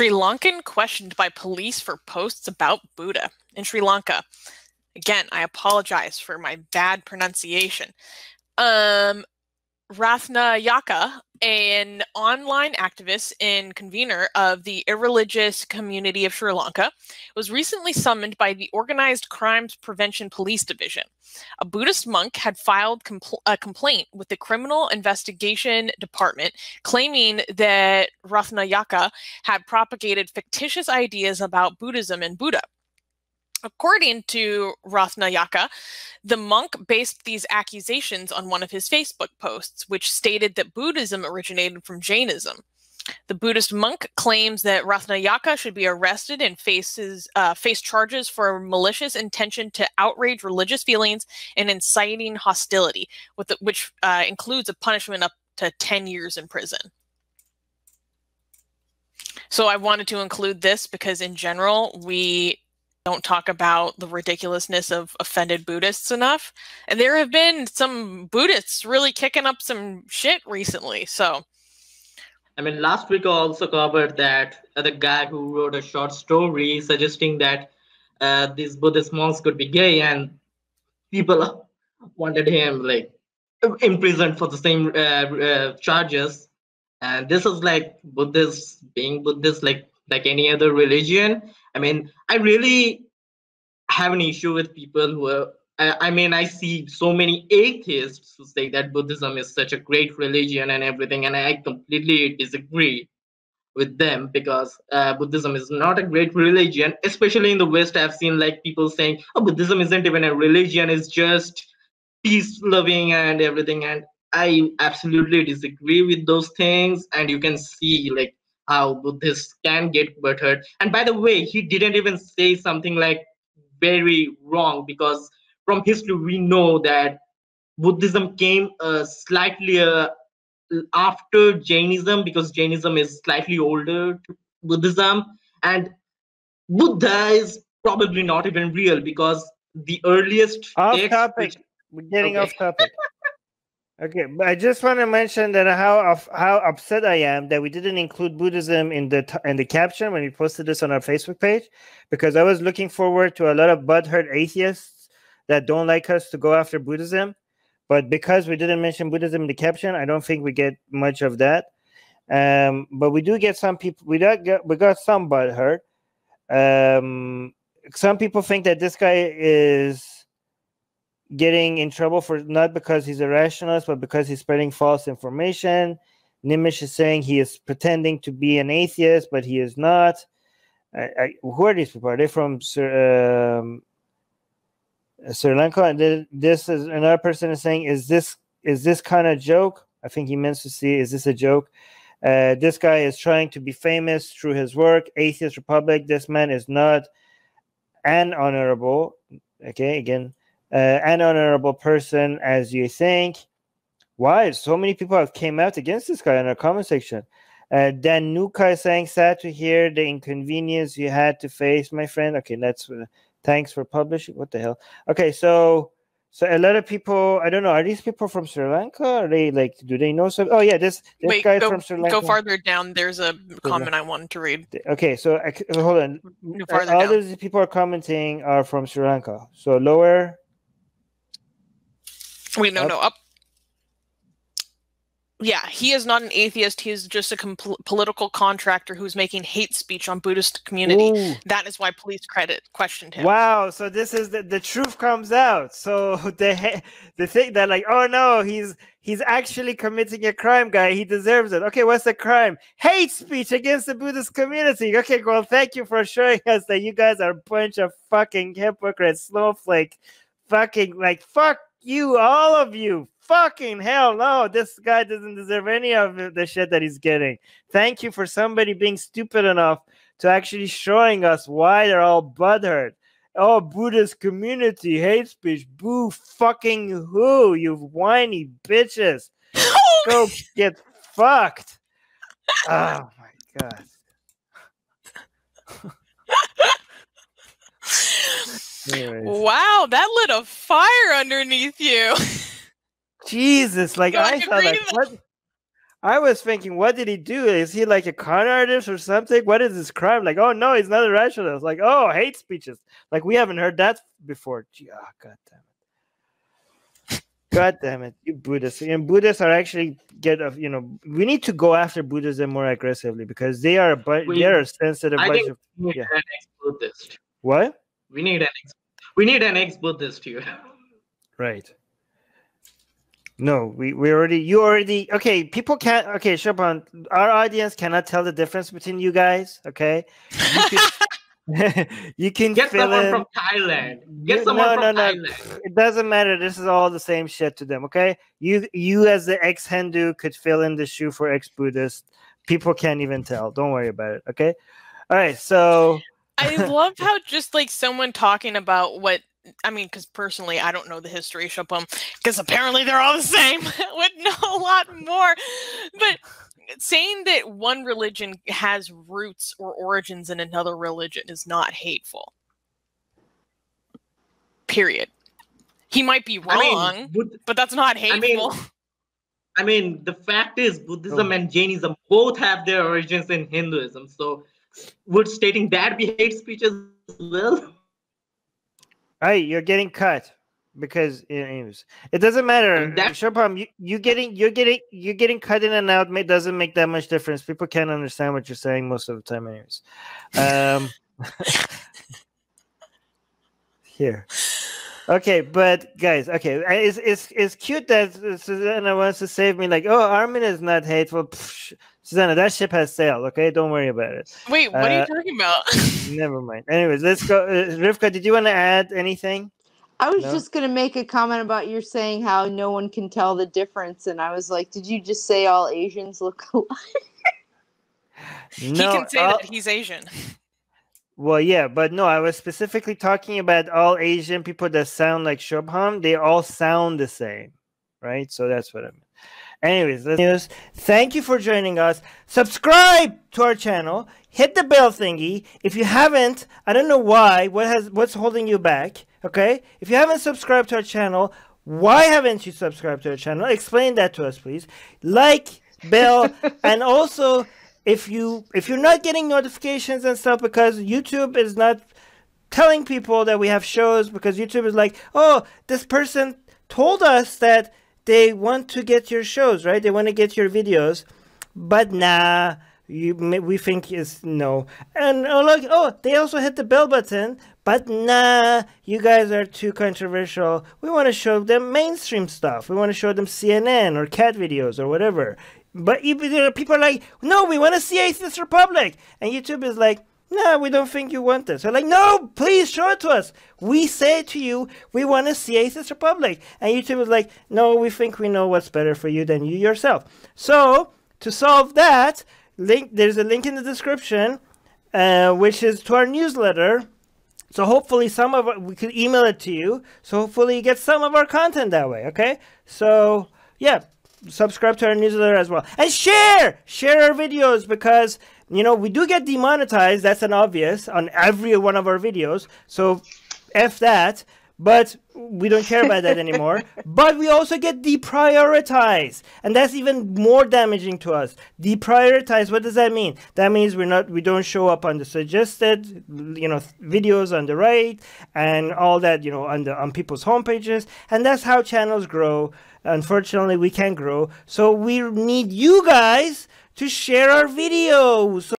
Sri Lankan questioned by police for posts about Buddha in Sri Lanka. Again, I apologize for my bad pronunciation. Um, Rathnayaka, an online activist and convener of the irreligious community of Sri Lanka, was recently summoned by the Organized Crimes Prevention Police Division. A Buddhist monk had filed compl- a complaint with the Criminal Investigation Department claiming that Rathnayaka had propagated fictitious ideas about Buddhism and Buddha. According to Rathnayaka, the monk based these accusations on one of his Facebook posts, which stated that Buddhism originated from Jainism. The Buddhist monk claims that Rathnayaka should be arrested and faces uh, face charges for malicious intention to outrage religious feelings and inciting hostility, with the, which uh, includes a punishment up to 10 years in prison. So I wanted to include this because in general, we don't talk about the ridiculousness of offended Buddhists enough. And there have been some Buddhists really kicking up some shit recently. So, I mean, last week I also covered that uh, the guy who wrote a short story suggesting that uh, these Buddhist monks could be gay, and people wanted him like imprisoned for the same uh, uh, charges. And this is like Buddhists being Buddhist, like like any other religion I mean, I really have an issue with people who are. I, I mean, I see so many atheists who say that Buddhism is such a great religion and everything, and I completely disagree with them because uh, Buddhism is not a great religion, especially in the West. I've seen like people saying, "Oh, Buddhism isn't even a religion; it's just peace loving and everything." And I absolutely disagree with those things. And you can see like how Buddhists can get buttered. And by the way, he didn't even say something like very wrong because from history we know that Buddhism came uh, slightly uh, after Jainism because Jainism is slightly older to Buddhism, and Buddha is probably not even real because the earliest off topic. Which... We're getting okay. off topic. Okay, but I just want to mention that how how upset I am that we didn't include Buddhism in the in the caption when we posted this on our Facebook page, because I was looking forward to a lot of butthurt atheists that don't like us to go after Buddhism, but because we didn't mention Buddhism in the caption, I don't think we get much of that. Um, but we do get some people. We got we got some butthurt. Um, some people think that this guy is getting in trouble for not because he's a rationalist, but because he's spreading false information. Nimish is saying he is pretending to be an atheist, but he is not. I, I, who are these people? Are they from um, Sri Lanka? And this is another person is saying, "Is this is this kind of joke?" I think he meant to see, "Is this a joke?" Uh, this guy is trying to be famous through his work. Atheist Republic. This man is not an honorable. Okay, again, an honorable person as you think. Why? So many people have came out against this guy in our comment section. Uh, Dan Nuka is saying, sad to hear the inconvenience you had to face, my friend. Okay, that's uh, thanks for publishing. What the hell? Okay, so so a lot of people, I don't know, are these people from Sri Lanka? Are they like, do they know some? Oh yeah, this this Wait, guy go, from Sri Lanka. Go farther down. There's a comment I wanted to read. Okay, so hold on. All down. these people are commenting are from Sri Lanka. So lower Wait, no, up. no, up. Yeah, he is not an atheist. He is just a political contractor who's making hate speech on Buddhist community. Ooh. That is why police credit questioned him. Wow, so this is the, the truth comes out. So the the thing that like, oh no, he's he's actually committing a crime, guy. He deserves it. Okay, what's the crime? Hate speech against the Buddhist community. Okay, well, thank you for showing us that you guys are a bunch of fucking hypocrites, snowflake, fucking like fuck you, all of you. Fucking hell no, this guy doesn't deserve any of the shit that he's getting. Thank you for somebody being stupid enough to actually showing us why they're all butthurt. Oh, Buddhist community, hate speech, boo fucking who, you whiny bitches. Go get fucked. Oh my god. Anyways. Wow, that lit a fire underneath you. Jesus, like I thought, like, what? I was thinking, what did he do? Is he like a con artist or something? What is his crime? Like, oh no, he's not a rationalist. Like, oh, hate speeches. Like we haven't heard that before. Gee, oh, god damn it. God damn it, you Buddhists. And Buddhists are actually get of you know, we need to go after Buddhism more aggressively because they are a bunch they are a sensitive I bunch think of we need yeah. an ex-Buddhist. what? We need an ex- we need an ex-Buddhist here. Right. No, we, we already you already okay. People can't okay, Shobham. Our audience cannot tell the difference between you guys. Okay, you can, you can Get someone in. from Thailand. Get You- someone no, from no, no. Thailand. It doesn't matter. This is all the same shit to them. Okay, you you as the ex Hindu could fill in the shoe for ex Buddhist. People can't even tell. Don't worry about it. Okay. All right. So I love how just like someone talking about what I mean, because personally, I don't know the history of them, because apparently they're all the same. Would know a lot more, but saying that one religion has roots or origins in another religion is not hateful. Period. He might be I wrong, mean, Bud- but that's not I mean, hateful. I mean, the fact is, Buddhism Oh. and Jainism both have their origins in Hinduism. So, would stating that be hate speech as well? Hey, you're getting cut because anyways, it doesn't matter. And that- Shobham, you, you getting you're getting you're getting cut in and out. ma- doesn't make that much difference. People can't understand what you're saying most of the time, anyways. Um, here. Okay, but guys, okay, it's it's it's cute that Susanna wants to save me. Like, oh, Armin is not hateful. Psh, Susanna, that ship has sailed. Okay, don't worry about it. Wait, what are uh, you talking about? Never mind. Anyways, let's go. Uh, Rivka, did you want to add anything? I was No? just gonna make a comment about your saying how no one can tell the difference, and I was like, did you just say all Asians look alike? he can say uh, that he's Asian. Well, yeah, but no, I was specifically talking about all Asian people that sound like Shobham. They all sound the same, right? So that's what I meant. Anyways, let's news. Thank you for joining us. Subscribe to our channel. Hit the bell thingy. If you haven't, I don't know why. What has what's holding you back? Okay, if you haven't subscribed to our channel, why haven't you subscribed to our channel? Explain that to us, please. Like, bell, and also if you if you're not getting notifications and stuff because YouTube is not telling people that we have shows because YouTube is like, oh, this person told us that they want to get your shows, right? They want to get your videos, but nah, you we think is no. And uh, oh look, oh, they also hit the bell button, but nah, you guys are too controversial. We want to show them mainstream stuff. We want to show them CNN or cat videos or whatever. But even there are people are like, no, we want to see Atheist Republic, and YouTube is like, no, we don't think you want this. They're like, no, please show it to us. We say to you, we want to see Atheist Republic. And YouTube is like, no, we think we know what's better for you than you yourself. So, to solve that, link there's a link in the description, uh, which is to our newsletter. So hopefully some of it, we could email it to you. So hopefully you get some of our content that way. Okay. So yeah, subscribe to our newsletter as well. And share! Share our videos because you know we do get demonetized that's an obvious on every one of our videos. So f that but we don't care about that anymore. But we also get deprioritized. And that's even more damaging to us. Deprioritize what does that mean? That means we're not we don't show up on the suggested you know videos on the right and all that you know on the on people's homepages. And that's how channels grow. Unfortunately we can't grow. So we need you guys to share our videos